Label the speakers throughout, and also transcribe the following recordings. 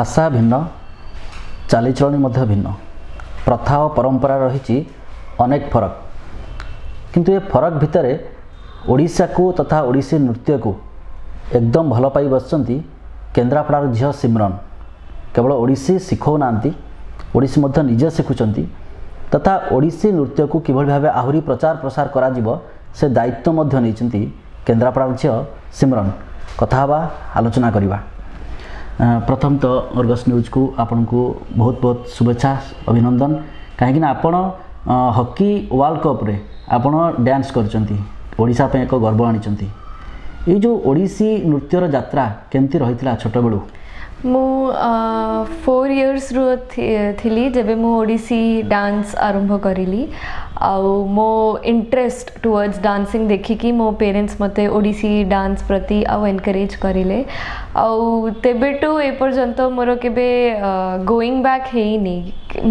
Speaker 1: ଭାଷା ଭିନ୍ନ ଚାଲିଚଳଣି ମଧ୍ୟ ଭିନ୍ନ ପ୍ରଥା ଓ ପରମ୍ପରା ରହିଛି ଅନେକ ଫରକ କିନ୍ତୁ ଏ ଫରକ ଭିତରେ ଓଡ଼ିଶାକୁ ତଥା ଓଡ଼ିଶୀ ନୃତ୍ୟକୁ ଏକଦମ ଭଲ ପାଇ ବସିଛନ୍ତି କେନ୍ଦ୍ରାପଡ଼ାର ଝିଅ ସିମରନ କେବଳ ଓଡ଼ିଶୀ ଶିଖାଉନାହାନ୍ତି ଓଡ଼ିଶୀ ମଧ୍ୟ ନିଜେ ଶିଖୁଛନ୍ତି ତଥା ଓଡ଼ିଶୀ ନୃତ୍ୟକୁ କିଭଳି ଭାବେ ଆହୁରି ପ୍ରଚାର ପ୍ରସାର କରାଯିବ ସେ ଦାୟିତ୍ୱ ମଧ୍ୟ ନେଇଛନ୍ତି କେନ୍ଦ୍ରାପଡ଼ାର ଝିଅ ସିମରନ କଥା ହେବା ଆଲୋଚନା କରିବା प्रथम त अर्गस न्यूज को बहुत-बहुत शुभकामना अभिनंदन कहकिना आपन हॉकी वर्ल्ड कप रे आपन डान्स करचन्ती ओडिसा पे एको गर्व आनि चन्ती ओडिसी नृत्यर जात्रा केमती रहितला छोटो गळु
Speaker 2: ମୁଁ ଫୋର୍ ଇୟର୍ସରୁ ଥିଲି ଯେବେ ମୁଁ ଓଡ଼ିଶୀ ଡ୍ୟାନ୍ସ ଆରମ୍ଭ କରିଲି ଆଉ ମୋ ଇଣ୍ଟରେଷ୍ଟ ଟୁୱାର୍ଡ଼ସ୍ ଡ୍ୟାନ୍ସିଂ ଦେଖିକି ମୋ ପେରେଣ୍ଟସ୍ ମୋତେ ଓଡ଼ିଶୀ ଡ୍ୟାନ୍ସ ପ୍ରତି ଆଉ ଏନକରେଜ୍ କରିଲେ ଆଉ ତେବେଠୁ ଏପର୍ଯ୍ୟନ୍ତ ମୋର କେବେ ଗୋଇଂ ବ୍ୟାକ୍ ହେଇନି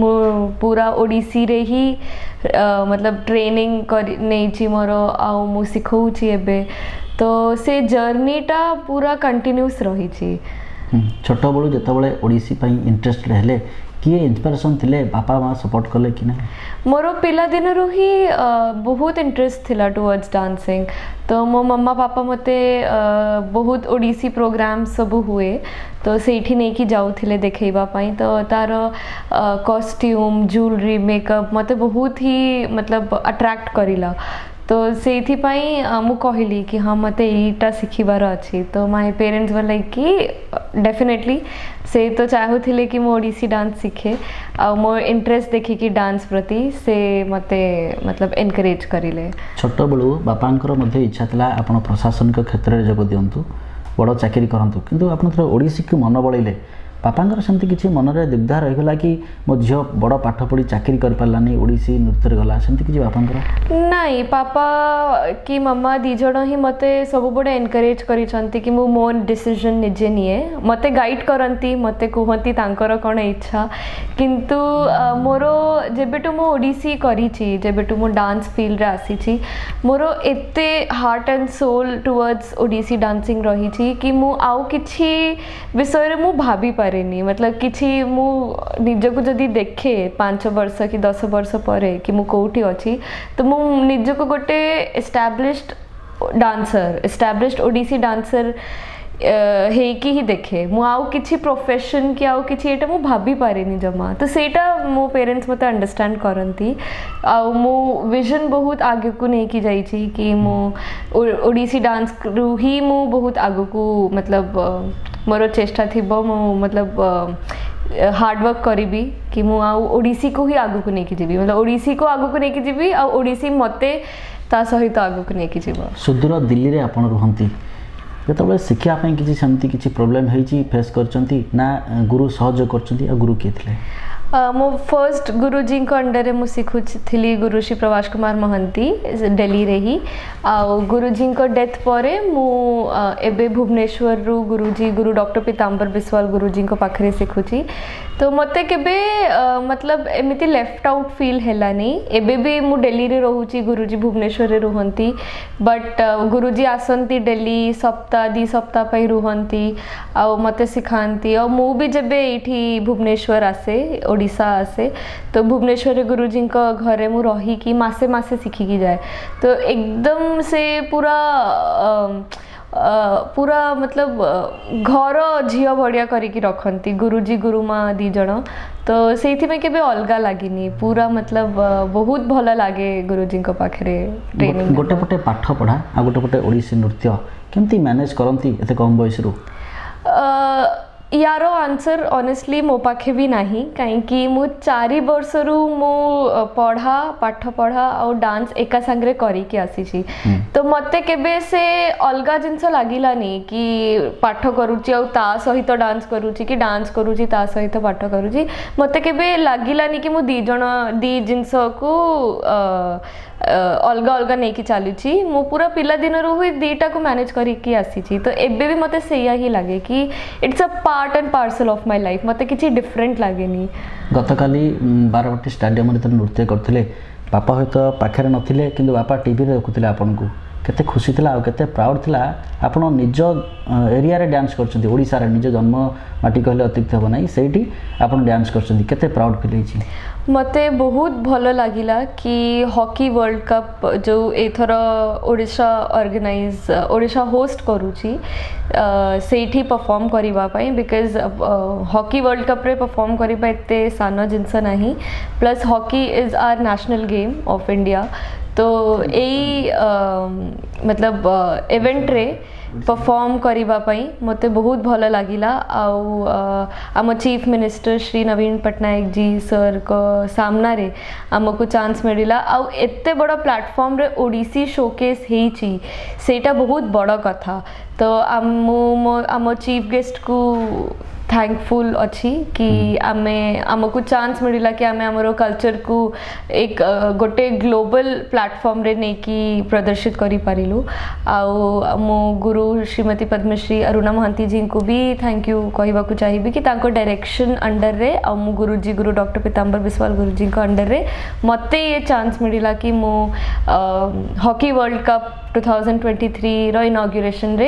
Speaker 2: ମୁଁ ପୁରା ଓଡ଼ିଶୀରେ ହିଁ ମତଲବ ଟ୍ରେନିଂ କରି ନେଇଛି ମୋର ଆଉ ମୁଁ ଶିଖଉଛି ଏବେ ତ ସେ ଜର୍ଣ୍ଣିଟା ପୁରା କଣ୍ଟିନ୍ୟୁସ୍ ରହିଛି
Speaker 1: हम्म। छोट बलू जोबले ओडी इंटरेस्टेड है किए इनपिरेसन थे बापा माँ सपोर्ट कले कि
Speaker 2: मोर पादिन ही बहुत इंटरेस्ट थी टुवर्ड्स डांसिंग तो मो मम्मा पापा मत बहुत ओडिसी प्रोग्राम सब हुए तो सेठी नहीं कि जाऊँ देखापी तो तार कस्ट्यूम जुएलरी मेकअप मते बहुत ही मतलब अट्राक्ट कर तो मु कहली कि हाँ मत यहीटा शिखबार अच्छी तो माय पेरेंट्स वर लाइक कि डेफिनेटली से तो चाहूले कि मुझी डांस शिखे आ मो इंटरेस्ट देखिकी डांस प्रति से मत मतलब एनकरेज करें
Speaker 1: छोट बेलू बापांकर इच्छा था आप प्रशासनिक क्षेत्र में जग दिंतु बड़ चाकरी करूँ कि आप ओडिशी को मन बड़े ବାପାଙ୍କର ସେମିତି କିଛି ମନରେ ଦୁଗ୍ଧା ରହିଗଲା କି ମୋ ଝିଅ ବଡ଼ ପାଠ ପଢ଼ି ଚାକିରି କରିପାରିଲାନି ଓଡ଼ିଶୀ ନୃତ୍ୟରେ ଗଲା ସେମିତି କିଛି ବାପାଙ୍କର
Speaker 2: ନାଇଁ ପାପା କି ମାମା ଦୁଇ ଜଣ ହିଁ ମୋତେ ସବୁବେଳେ ଏନକରେଜ୍ କରିଛନ୍ତି କି ମୁଁ ମୋ ଡିସିଜନ୍ ନିଜେ ନିଏ ମୋତେ ଗାଇଡ଼ କରନ୍ତି ମୋତେ କୁହନ୍ତି ତାଙ୍କର କ'ଣ ଇଚ୍ଛା କିନ୍ତୁ ମୋର ଯେବେଠୁ ମୁଁ ଓଡ଼ିଶୀ କରିଛି ଯେବେଠୁ ମୁଁ ଡାନ୍ସ ଫିଲ୍ଡରେ ଆସିଛି ମୋର ଏତେ heart and soul towards Odissi dancing ରହିଛି କି ମୁଁ ଆଉ କିଛି ବିଷୟରେ ମୁଁ ଭାବିପାରେ पारिनि मतलब किसी मु निजको जदि देखे 5 वर्ष कि 10 वर्ष परे कि मु कोठी अछि त तो मु निजको गोटे established dancer established Odissi dancer हे कि ही देखे मु आउ किछि प्रोफेशन कि आउ किछि एटा मु भाबी पारिनि जमा त सेटा मु पेरेंट्स मते अंडरस्टैंड करंती आ मु विजन बहुत आगे को नै कि जाई छी कि मु ओडिसी डांस रु ही मु बहुत आगे को मतलब ମୋର ଚେଷ୍ଟା ଥିବ ମୁଁ ମତଲବ ହାର୍ଡ଼ୱାର୍କ କରିବି କି ମୁଁ ଆଉ ଓଡ଼ିଶୀକୁ ହିଁ ଆଗକୁ ନେଇକି ଯିବି ମତଲବ ଓଡ଼ିଶୀକୁ ଆଗକୁ ନେଇକି ଯିବି ଆଉ ଓଡ଼ିଶୀ ମୋତେ ତା ସହିତ ଆଗକୁ ନେଇକି ଯିବ
Speaker 1: ସୁଦୂର ଦିଲ୍ଲୀରେ ଆପଣ ରୁହନ୍ତି ଯେତେବେଳେ ଶିଖିବା ପାଇଁ କିଛି ସେମିତି କିଛି ପ୍ରୋବ୍ଲେମ୍ ହେଇଛି ଫେସ୍ କରିଛନ୍ତି ନା ଗୁରୁ ସହଯୋଗ କରିଛନ୍ତି ଆଉ ଗୁରୁ କିଏ ଥିଲେ
Speaker 2: मो फर्स्ट गुरुजी अंडर मु शिखुली गुरुश्री प्रभास कुमार महांती डेली रे आउ गुरुजी डेथ पर मुझे भुवनेश्वर रु गुरुजी गुरु डॉक्टर पीतांबर विश्वाल गुरुजी पाखे शिखुची तो मत के मतलब एमती लेफ्ट आउट फिल है एबी मु डेली रोचे गुरुजी भुवनेश्वर रुहती बट गुरुजी आसती डेली सप्ताह दी सप्ताह रुहती आ मत शिखाती मुझे जब ये भुवनेश्वर आसे ଓଡ଼ିଶା ଆସେ ତ ଭୁବନେଶ୍ୱରରେ ଗୁରୁଜୀଙ୍କ ଘରେ ମୁଁ ରହିକି ମାସେ ମାସେ ଶିଖିକି ଯାଏ ତ ଏକଦମ ସେ ପୁରା ପୁରା ମତଲବ ଘର ଝିଅ ଭଳିଆ କରିକି ରଖନ୍ତି ଗୁରୁଜୀ ଗୁରୁମା ଦୁଇ ଜଣ ତ ସେଇଥିପାଇଁ କେବେ ଅଲଗା ଲାଗିନି ପୁରା ମତଲବ ବହୁତ ଭଲ ଲାଗେ ଗୁରୁଜୀଙ୍କ ପାଖରେ ଟ୍ରେନିଂ ଗୋଟେ
Speaker 1: ପଟେ ପାଠ ପଢ଼ା ଆଉ ଗୋଟେ ପଟେ ଓଡ଼ିଶୀ ନୃତ୍ୟ କେମିତି ମ୍ୟାନେଜ୍ କରନ୍ତି ଏତେ କମ୍ ବୟସରୁ
Speaker 2: यार आंसर ऑनेस्टली मो पाखे भी ना कहीं मु चार बर्ष रु मु पढ़ा पाठ पढ़ा डांस एका सांगे करके हम्म। तो मत के अलग जिनस लगलानी कि पाठ करुच्ची डांस करुच्ची कि डांस करुच्ची सहित पाठ करुच्ची मत के लगलानी कि मु दीज दी जिनस को अलग अलग नहीं कि चलुची मु पूरा पिला दिन रु दीटा को मैनेज करके आसीच तो एबि मत से ही लगे कि it's a part and parcel of my life મતે କିଛି ଡିଫରେଣ୍ଟ ଲାଗେନି
Speaker 1: ଗତକାଲି ବାରବାଟୀ ଷ୍ଟାଡିୟମରେ ଯେତେବେଳେ ନୃତ୍ୟ କରୁଥିଲେ ବାପା ହୁଏତ ପାଖରେ ନଥିଲେ କିନ୍ତୁ ବାପା ଟିଭିରେ ଦେଖୁଥିଲେ ଆପଣଙ୍କୁ କେତେ ଖୁସି ଥିଲା ଆଉ କେତେ ପ୍ରାଉଡ଼ ଥିଲା ଆପଣ ନିଜ ଏରିଆରେ ଡ୍ୟାନ୍ସ କରୁଛନ୍ତି ଓଡ଼ିଶାରେ ନିଜ ଜନ୍ମ ମାଟି କହିଲେ ଅତ୍ୟୁକ୍ତ ହେବ ନାହିଁ ସେଇଠି ଆପଣ ଡ୍ୟାନ୍ସ କରୁଛନ୍ତି କେତେ ପ୍ରାଉଡ଼ ଫିଲ୍ ହେଇଛି
Speaker 2: मत बहुत भल लगला कि हकी वर्ल्ड कप जो एथर ओडा अर्गानाइज ओडा होस्ट करुच्ची से परफर्म करने बिकज हकी वर्ल्ड कप्रे परफर्म करने ये सान जिनस ना plus hockey is our national game of India तो यही मतलब इवेंट रे परफर्म करने मत बहुत भल लगला आम chief minister Shri Naveen Patnaik ji sir सामना आमको चान्स मिलला आते बड़ प्लाटफर्म ओडीसी शोकेस होटा बहुत बड़ कथा तो मु आम चीफ गेस्ट को थैंकफुल अच्छी कि आम आमको चान्स मिलला कि आम आमर कल्चर को एक गोटे ग्लोबल प्लाटफर्म कि प्रदर्शित करूँ आउ मो गुरु श्रीमती पद्मश्री अरुणा महांती जी को भी थैंक यू कहवाक चाहिए कि डायरेक्शन अंडर रे मो गुरुजी गुरु डॉक्टर पीताम्बर विश्वाल गुरुजी अंडर रे मत ये चान्स मिलला कि मो hockey world cup two thousand twenty ଥ୍ରୀର ଇନଗ୍ୟୁରେସନ୍ରେ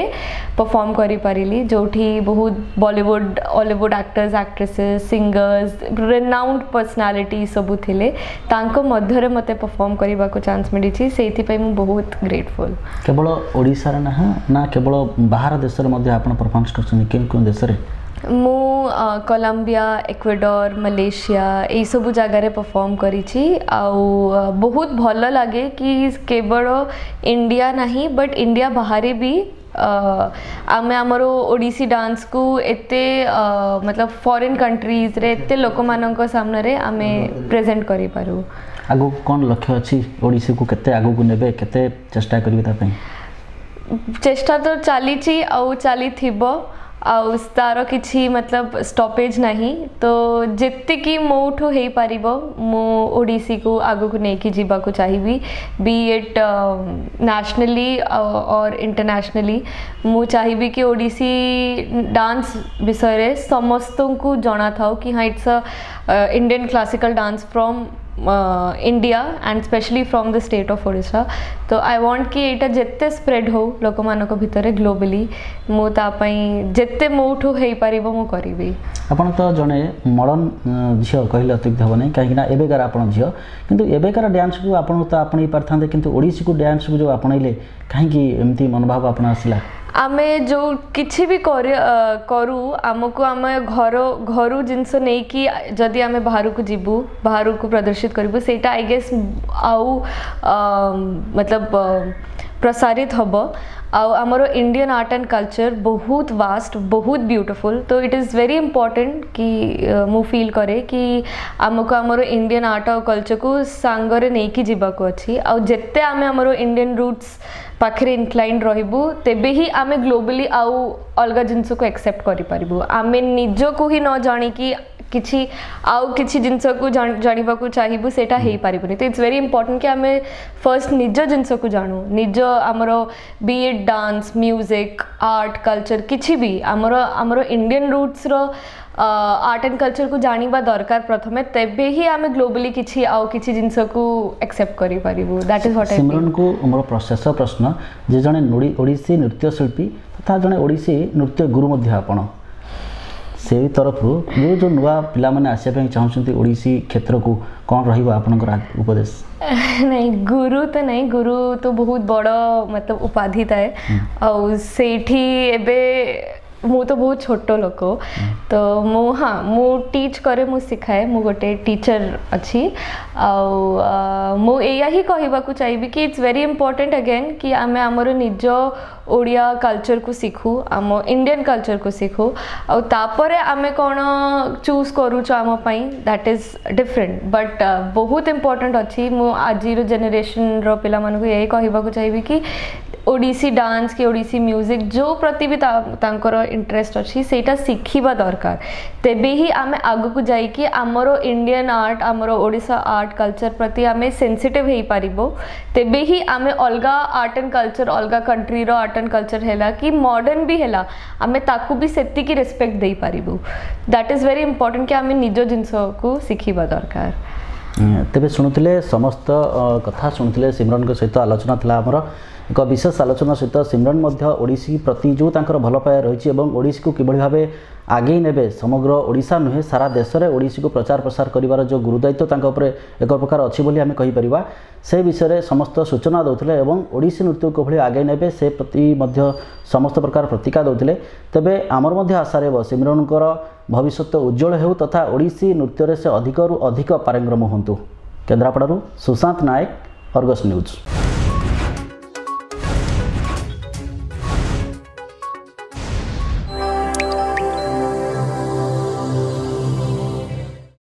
Speaker 2: ପରଫର୍ମ କରିପାରିଲି ଯେଉଁଠି ବହୁତ Bollywood Ollywood actors actresses singers renowned personality ସବୁ ଥିଲେ ତାଙ୍କ ମଧ୍ୟରେ ମୋତେ ପରଫର୍ମ କରିବାକୁ ଚାନ୍ସ ମିଳିଛି ସେଇଥିପାଇଁ ମୁଁ ବହୁତ ଗ୍ରେଟଫୁଲ୍
Speaker 1: କେବଳ ଓଡ଼ିଶାରେ ନା ନା କେବଳ ବାହାର ଦେଶରେ ମଧ୍ୟ ଆପଣ ପରଫର୍ମାନ୍ସ କରୁଛନ୍ତି କେଉଁ କେଉଁ ଦେଶରେ
Speaker 2: મો કોલંબિયા ઇક્વાડોર મલેશિયા એ સબુ જગારે પરફોર્મ કરી છી ઓ બહુત ભલ લાગે કે કેબળ ઇન્ડિયા નહીં બટ ઇન્ડિયા બહારે ભી અમે અમારો ઓડિસી ડાન્સ કુ ઇતે મતલબ ફોરેન કન્ટ્રીઝ રે ઇતે લોકો માનકો સામને રે અમે પ્રેઝન્ટ કરી પરુ
Speaker 1: આગો કોન લક્ષ્ય છે ઓડિસી કુ કતે આગો કો નેબે કતે ચેષ્ટા કરીબ તાપે
Speaker 2: ચેષ્ટા તો ચાલી છી ઓ ચાલી થીબો तार कि मतलब स्टॉपेज नहीं तो जी मोठू हो पार मुसी को आग को लेकिन जीवा चाहिए बी एट नेशनली और इंटरनेशनली मु चाहिए कि ओडिसी डांस विषय समस्त को जना था कि हाँ it's a Indian classical dance from India and specially from the state of Odisha ତ ଆଇ ୱାଣ୍ଟ କି ଏଇଟା ଯେତେ ସ୍ପ୍ରେଡ୍ ହଉ ଲୋକମାନଙ୍କ ଭିତରେ ଗ୍ଲୋବାଲି ମୁଁ ତା ପାଇଁ ଯେତେ ମୋଠୁ ହେଇପାରିବ ମୁଁ କରିବି
Speaker 1: ଆପଣ ତ ଜଣେ ମଡ଼ର୍ଣ୍ଣ ଝିଅ କହିଲେ ଅତ୍ୟୁକ୍ତି ହେବ ନାହିଁ କାହିଁକିନା ଏବେକାର ଆପଣ ଝିଅ କିନ୍ତୁ ଏବେକାର ଡ୍ୟାନ୍ସକୁ ଆପଣ ତ ଆପଣେଇ ପାରିଥାନ୍ତେ କିନ୍ତୁ ଓଡ଼ିଶୀକୁ ଡ୍ୟାନ୍ସକୁ ଯେଉଁ ଆପଣେଇଲେ କାହିଁକି ଏମିତି ମନୋଭାବ ଆପଣ ଆସିଲା
Speaker 2: आम जो कि भी करूँ आम को आम घर घर जिन जदि आम बाहर को जीवु बाहर को प्रदर्शित करूँ से आई गेस आउ मतलब प्रसारित हम आमर इंडियन आर्ट एंड कल्चर बहुत वास्ट बहुत ब्यूटिफुल तो इट इज वेरी इंपॉर्टेंट कि मु फील करे कि आमको आमर इंडियन आर्ट और कल्चर को सांगरे नहीं जावाक अच्छी आते आम आमर इंडियन रूट्स पाखे इनक्लाइन रू तेबे ही आम ग्लोबाली आउ अलग जिनस को एक्सेप्ट करें आम निजक ही न जाणी हम्म। तो कि जिनस को जानवा को चाहबू से तो इट्स वेरी इंपोर्टे कि आम फर्स्ट निज जिनस को जानु निज आम बी एड डांस म्यूजिक आर्ट कल्चर कि आम इंडियन रुट्स र आर्ट एंड कल्चर को जानवा दरकार प्रथम तेब ही आम ग्लोबली कि आउ कि जिनस को एक्सेप्ट करट इज व्हाट
Speaker 1: को शेष प्रश्न जे जे ओडी नृत्य शिल्पी तथा जन ओडी नृत्य गुरु आपड़ ସେଇ ତରଫରୁ ଯେଉଁ ଯେଉଁ ନୂଆ ପିଲାମାନେ ଆସିବା ପାଇଁ ଚାହୁଁଛନ୍ତି ଓଡ଼ିଶୀ କ୍ଷେତ୍ରକୁ କ'ଣ ରହିବ ଆପଣଙ୍କର ଉପଦେଶ
Speaker 2: ନାଇଁ ଗୁରୁ ତ ନାଇଁ ଗୁରୁ ତ ବହୁତ ବଡ଼ ମତଲବ ଉପାଧି ଥାଏ ଆଉ ସେଇଠି ଏବେ ମୁଁ ତ ବହୁତ ଛୋଟ ଲୋକ ତ ମୁଁ ହଁ ମୁଁ ଟିଚ୍ କରେ ମୁଁ ଶିଖାଏ ମୁଁ ଗୋଟେ ଟିଚର୍ ଅଛି ଆଉ ମୁଁ ଏଇଆ ହିଁ କହିବାକୁ ଚାହିଁବି କି ଇଟ୍ସ ଭେରି ଇମ୍ପୋର୍ଟାଣ୍ଟ ଆଗେନ୍ କି ଆମେ ଆମର ନିଜ ଓଡ଼ିଆ କଲଚର୍କୁ ଶିଖୁ ଆମ ଇଣ୍ଡିଆନ୍ କଲଚର୍କୁ ଶିଖୁ ଆଉ ତାପରେ ଆମେ କ'ଣ ଚୁଜ୍ କରୁଛୁ ଆମ ପାଇଁ ଦ୍ୟାଟ୍ ଇଜ୍ ଡିଫରେଣ୍ଟ ବଟ୍ ବହୁତ ଇମ୍ପୋର୍ଟାଣ୍ଟ ଅଛି ମୁଁ ଆଜିର ଜେନେରେସନ୍ର ପିଲାମାନଙ୍କୁ ଏଇ କହିବାକୁ ଚାହିଁବି କି ओडिसी डांस कि ओडिसी म्यूजिक जो प्रति भी इंटरेस्ट अच्छी से शिखा दरकार तेब ही आम आगक जाइए आमर इंडियन आर्ट आम ओडा आर्ट कलचर प्रति आम सेनसीटिव हो पार तेब ही आम अलग आर्ट एंड कलचर अलग कंट्री रर्ट एंड कलचर है कि मडर्ण भी है आम ताकू भी रेस्पेक्ट दे पारू दैट इज भेरी इंपोर्टाट कि आम निज जिनस को दरकार
Speaker 1: तपाईँ शुणुले समस्त कथा शु सिमरनको सहित आलोचना थाहा एक विशेष आलोचना सहित सिमरन ओडी प्रति जो तर भलप ओडीको के भए ଆଗେଇ ନେବେ ସମଗ୍ର ଓଡ଼ିଶା ନୁହେଁ ସାରା ଦେଶରେ ଓଡ଼ିଶୀକୁ ପ୍ରଚାର ପ୍ରସାର କରିବାର ଯେଉଁ ଗୁରୁଦାୟିତ୍ୱ ତାଙ୍କ ଉପରେ ଏକ ପ୍ରକାର ଅଛି ବୋଲି ଆମେ କହିପାରିବା ସେ ବିଷୟରେ ସମସ୍ତ ସୂଚନା ଦେଉଥିଲେ ଏବଂ ଓଡ଼ିଶୀ ନୃତ୍ୟକୁ କିଭଳି ଆଗେଇ ନେବେ ସେ ପ୍ରତି ମଧ୍ୟ ସମସ୍ତ ପ୍ରକାର ପ୍ରତିକା ଦେଉଥିଲେ ତେବେ ଆମର ମଧ୍ୟ ଆଶା ରହିବ ସିମରନଙ୍କର ଭବିଷ୍ୟତ ଉଜ୍ଜଳ ହେଉ ତଥା ଓଡ଼ିଶୀ ନୃତ୍ୟରେ ସେ ଅଧିକରୁ ଅଧିକ ପାରଙ୍ଗମ ହୁଅନ୍ତୁ କେନ୍ଦ୍ରାପଡ଼ାରୁ ସୁଶାନ୍ତ ନାୟକ ଅର୍ଗସ୍ ନ୍ୟୁଜ୍